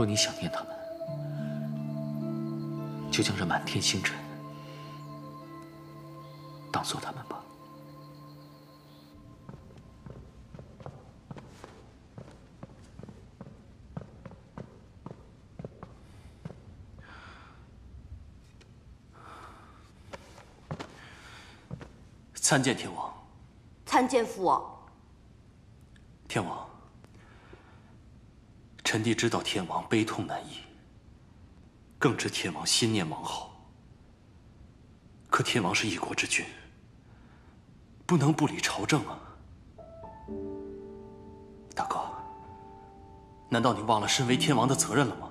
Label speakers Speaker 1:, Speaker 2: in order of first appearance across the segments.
Speaker 1: 若你想念他们，就将这满天星辰当做他们吧。参见天王。
Speaker 2: 参见父王。
Speaker 1: 天王，臣弟知道天王悲痛难抑，更知天王心念王后。可天王是一国之君，不能不理朝政啊！大哥，难道你忘了身为天王的责任了吗？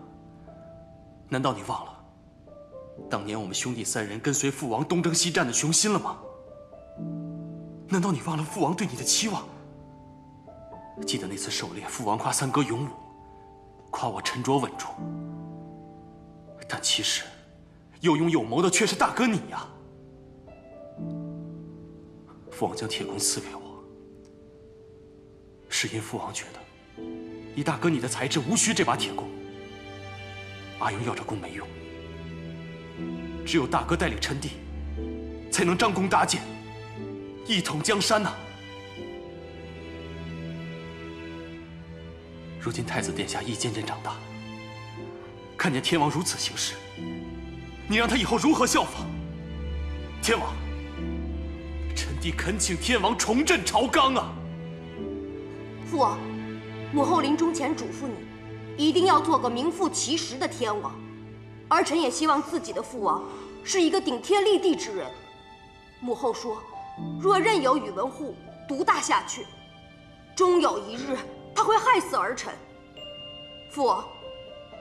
Speaker 1: 难道你忘了当年我们兄弟三人跟随父王东征西战的雄心了吗？难道你忘了父王对你的期望？记得那次狩猎，父王夸三哥勇武，夸我沉着稳重，但其实有勇有谋的却是大哥你呀！父王将铁弓赐给我，是因父王觉得以大哥你的才智，无需这把铁弓。阿勇要这弓没用，只有大哥带领臣弟，才能张弓搭箭。一统江山呐！如今太子殿下亦渐渐长大，看见天王如此行事，你让他以后如何效仿？天王，臣弟恳请天王重振朝纲啊！
Speaker 2: 父王，母后临终前嘱咐你，一定要做个名副其实的天王，儿臣也希望自己的父王是一个顶天立地之人。母后说。若任由宇文护独大下去，终有一日他会害死儿臣。父王，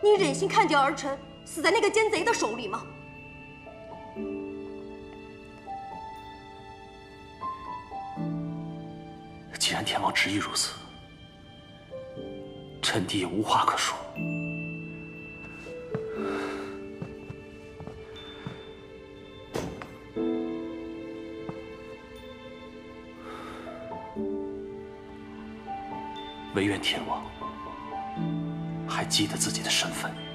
Speaker 2: 你忍心看见儿臣死在那个奸贼的手里吗？
Speaker 1: 既然天王执意如此，臣弟也无话可说。唯愿天王还记得自己的身份。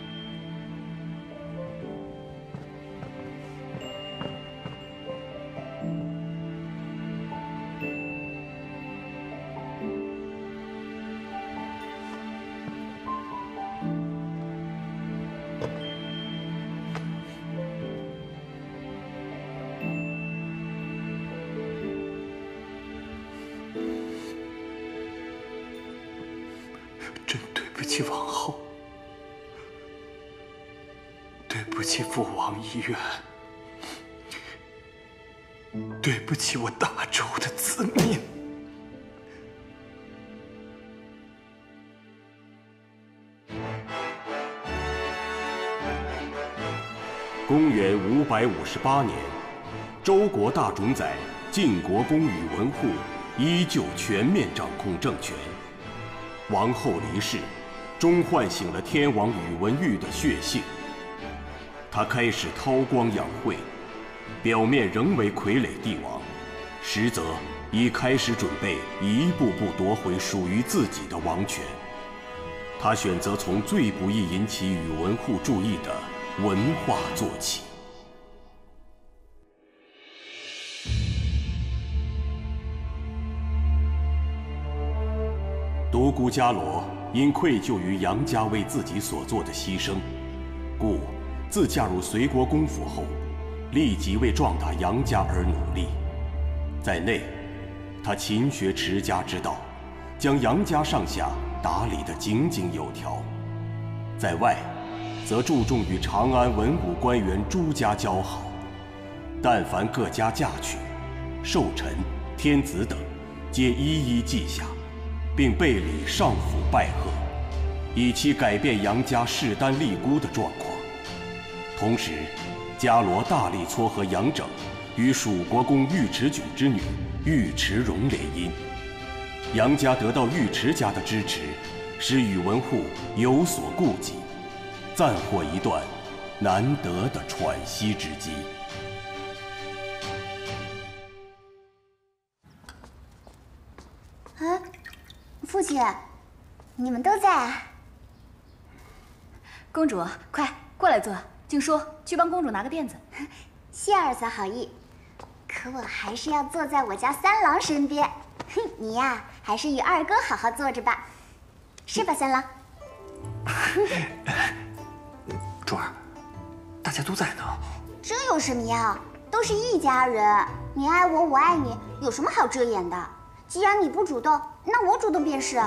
Speaker 1: 起王后，对不起父王遗愿，对不起我大周的子民。
Speaker 3: 公元五百五十八年，周国大冢宰晋国公宇文护依旧全面掌控政权，王后离世。终唤醒了天王宇文毓的血性，他开始韬光养晦，表面仍为傀儡帝王，实则已开始准备一步步夺回属于自己的王权。他选择从最不易引起宇文护注意的文化做起。独孤伽罗。因愧疚于杨家为自己所做的牺牲，故自嫁入隋国公府后，立即为壮大杨家而努力。在内，他勤学持家之道，将杨家上下打理得井井有条；在外，则注重与长安文武官员诸家交好。但凡各家嫁娶、寿辰、天子等，皆一一记下。并备礼上府拜贺，以期改变杨家势单力孤的状况。同时，伽罗大力撮合杨整与蜀国公尉迟迥之女尉迟荣联姻。杨家得到尉迟家的支持，使宇文护有所顾忌，暂获一段难得的喘息之机。
Speaker 4: 父亲，你们都在啊！公主，快过来坐。静书，去帮公主拿个垫子。
Speaker 5: 谢二嫂好意，可我还是要坐在我家三郎身边。哼，你呀，还是与二哥好好坐着吧，是吧，三郎？
Speaker 1: 珠儿，大家都在呢。
Speaker 5: 这有什么呀？都是一家人，你爱我，我爱你，有什么好遮掩的？既然你不主动，那我主动便是。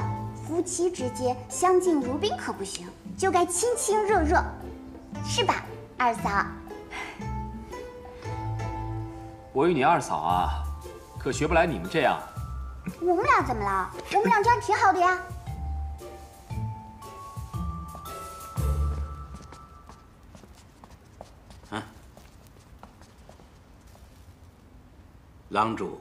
Speaker 5: 夫妻之间相敬如宾可不行，就该亲亲热热，是吧，二嫂？
Speaker 6: 我与你二嫂啊，可学不来你们这样。
Speaker 5: 我们俩怎么了？我们俩这样挺好的呀。
Speaker 7: 嗯郎主，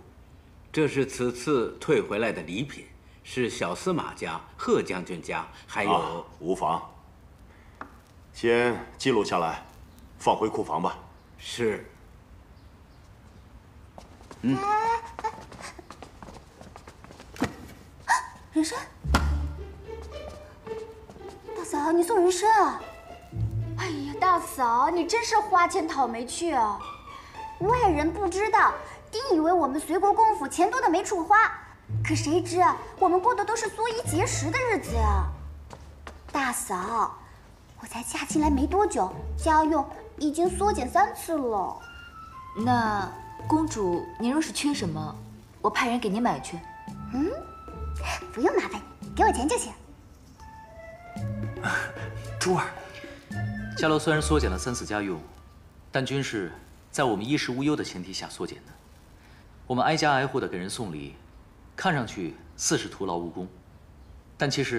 Speaker 7: 这是此次退回来的礼品，是小司马家、贺将军家，还有、
Speaker 3: 啊，无妨。先记录下来，放回库房吧。
Speaker 7: 是。
Speaker 5: 嗯人参，大嫂，你送人参啊？
Speaker 4: 哎呀，大嫂，你真是花钱讨没趣啊！
Speaker 5: 外人不知道，定以为我们随国公府钱多的没处花，可谁知我们过的都是缩衣节食的日子呀。大嫂，我才嫁进来没多久，家用已经缩减三次了。
Speaker 4: 那公主，您若是缺什么，我派人给您买去。
Speaker 5: 嗯，不用麻烦你，给我钱就行。
Speaker 1: 珠儿，
Speaker 8: 家楼虽然缩减了三次家用，但均是在我们衣食无忧的前提下缩减的。我们挨家挨户的给人送礼，看上去似是徒劳无功，但其实。